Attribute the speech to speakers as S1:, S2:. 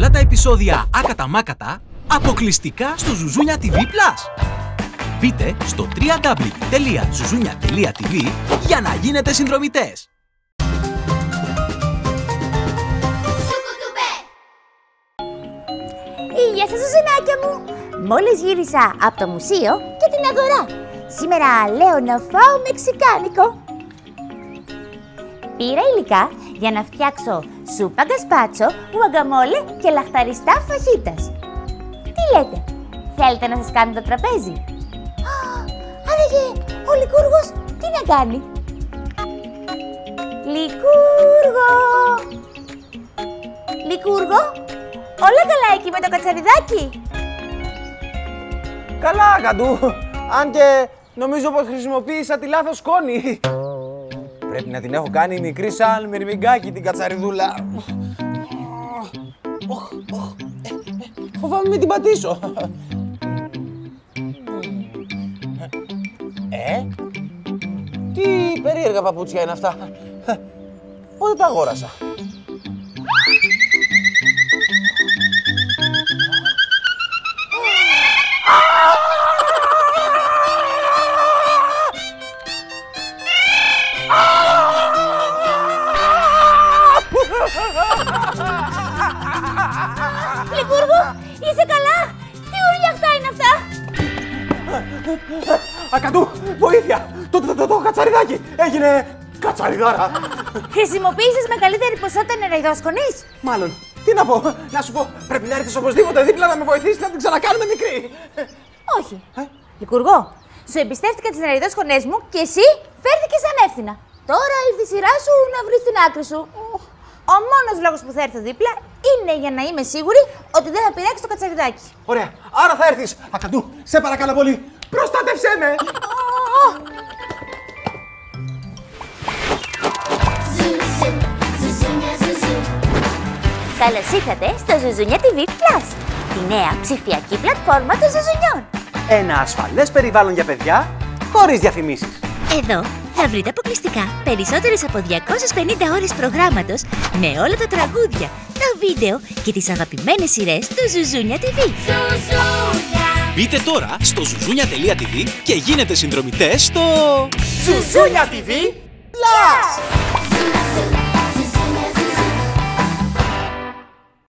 S1: όλα τα επεισόδια άκατα μάκατα αποκλειστικά στο Ζουζούνια TV Plus. Μπείτε στο www.zuzounia.tv για να γίνετε συνδρομητές.
S2: Γεια σας ζουζουνάκια μου! Μόλις γύρισα από το μουσείο και την αγορά. Σήμερα λέω να φάω μεξικάνικο. Πήρα υλικά για να φτιάξω σούπα γκασπάτσο, γουαγκαμόλε και λαχταριστά φαχίτας. Τι λέτε, θέλετε να σας κάνω το τραπέζι; Α, Άραγε, ο Λικούργος τι να κάνει; Λικούργο! Λικούργο, όλα καλά εκεί με το κατσαριδάκι;
S3: Καλά, Καντού. Αν και νομίζω πως χρησιμοποίησα τη λάθος σκόνη. Πρέπει να την έχω κάνει μικρή σαν μυρμηγκάκι την κατσαριδούλα. Οχ, οχ. Ε, ε, Φοβάμαι μην την πατήσω. Ε, τι περίεργα παπούτσια είναι αυτά. Πότε τα αγόρασα; Ακαντού, βοήθεια! Το, το, το, το κατσαριδάκι έγινε κατσαριδάρα.
S2: Χρησιμοποίησες μεγαλύτερη ποσότητα νεραϊδόσκονης;
S3: Μάλλον, τι να πω, να σου πω, πρέπει να έρθεις οπωσδήποτε δίπλα να με βοηθήσεις να την ξανακάνουμε μικρή.
S2: Όχι. Λικούργο, σου εμπιστεύτηκα τις νεραϊδόσκονές μου και εσύ φέρθηκες ανεύθυνα. Τώρα ήρθε η σειρά σου να βρεις την άκρη σου. Ο μόνος λόγος που θα έρθω δίπλα είναι για να είμαι σίγουρη ότι δεν θα πειράξει το κατσαριδάκι.
S3: Ωραία, άρα θα έρθεις. Ακαντού, σε παρακαλώ πολύ, προστάτευσέ με.
S2: Καλώς ήρθατε στο Ζουζουνιά TV Plus, τη νέα ψηφιακή πλατφόρμα των Ζουζουνιών.
S3: Ένα ασφαλές περιβάλλον για παιδιά, χωρίς διαφημίσεις.
S4: Εδώ θα βρείτε αποκλειστικά περισσότερες από 250 ώρες προγράμματος με όλα τα τραγούδια, τα βίντεο και τις αγαπημένες σειρές του Ζουζούνια TV.
S1: Μπείτε τώρα στο zuzounia.tv και γίνετε συνδρομητές στο...
S3: Ζουζούνια TV Plus!
S2: Ζουζούνια